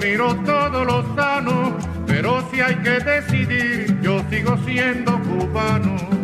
miro todo lo sano, pero si hay que decidir, yo sigo siendo cubano.